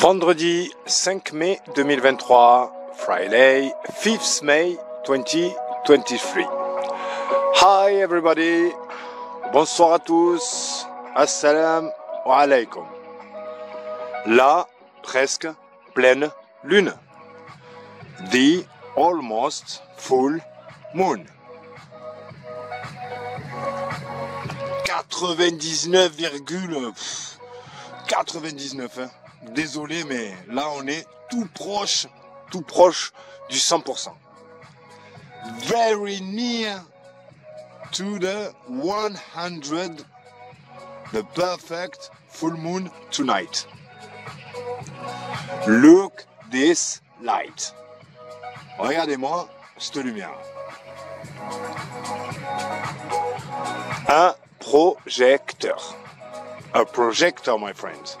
Vendredi 5 mai 2023, Friday 5th May 2023. Hi everybody, bonsoir à tous, assalamu alaikum. La presque pleine lune. The almost full moon. 99,99 hein. Désolé, mais là on est tout proche, tout proche du 100%. Very near to the 100, the perfect full moon tonight. Look this light. Regardez-moi cette lumière. Un projecteur. A projector, my friends.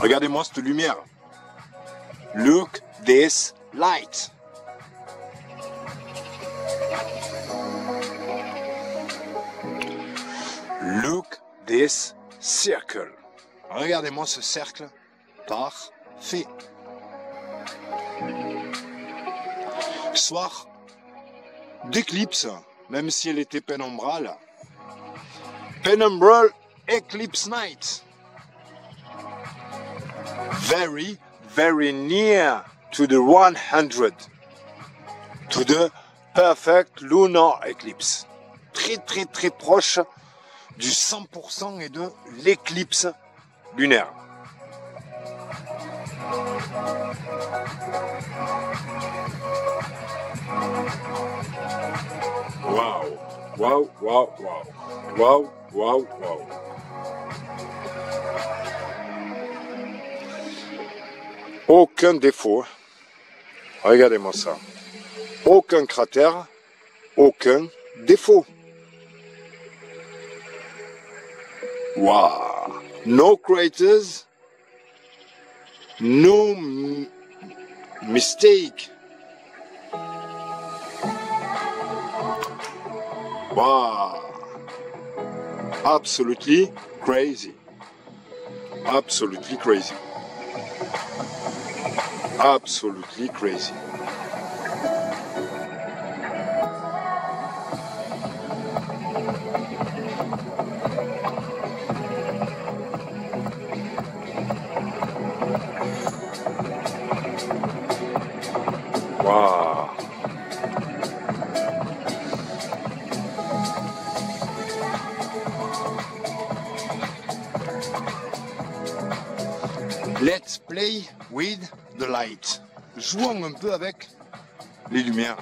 Regardez-moi cette lumière. Look this light. Look this circle. Regardez-moi ce cercle parfait. Soir d'éclipse, même si elle était pénombrale. Penumbral eclipse night. Very, very near to the 100. To the perfect lunar eclipse. Très, très, très proche du 100% et de l'éclipse lunaire. Waouh, waouh, waouh, waouh, waouh, waouh, waouh. Aucun défaut. Regardez-moi ça. Aucun cratère, aucun défaut. Wow. No craters, no mistake. Wow. Absolutely crazy. Absolutely crazy. Absolutely crazy. Wow. Let's play with the light. Jouons un peu avec les lumières.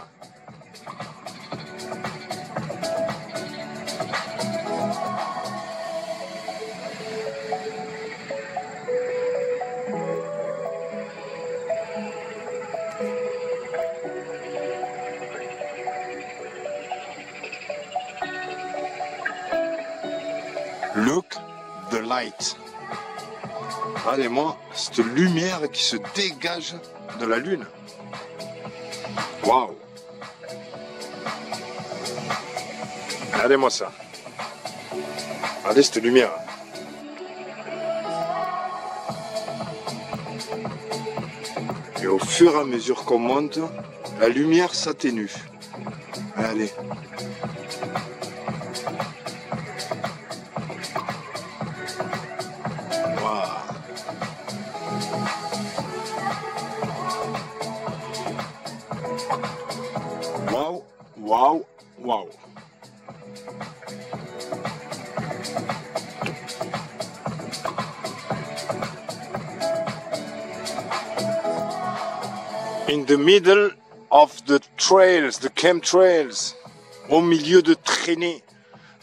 Look the light. Regardez-moi cette lumière qui se dégage de la lune. Waouh. Regardez-moi ça. Regardez cette lumière. Et au fur et à mesure qu'on monte, la lumière s'atténue. Allez. Waouh, wow, wow. In the middle of the trails, the chemtrails, au milieu de traînées,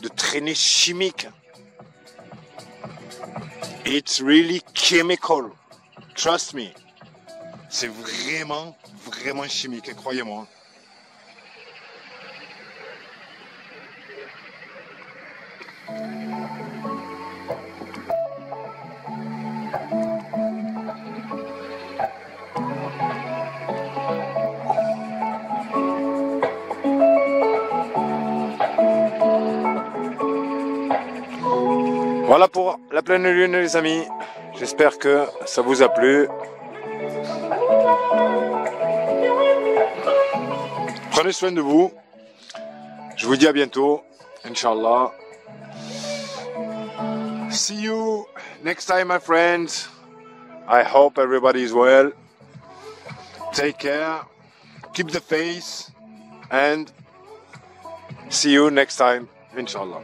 de traînées chimiques. It's really chemical. Trust me. C'est vraiment, vraiment chimique, croyez-moi. Voilà pour la pleine lune les amis. J'espère que ça vous a plu. Prenez soin de vous. Je vous dis à bientôt. Inch'Allah. See you next time my friends. I hope everybody is well. Take care. Keep the faith. And see you next time. Inshallah.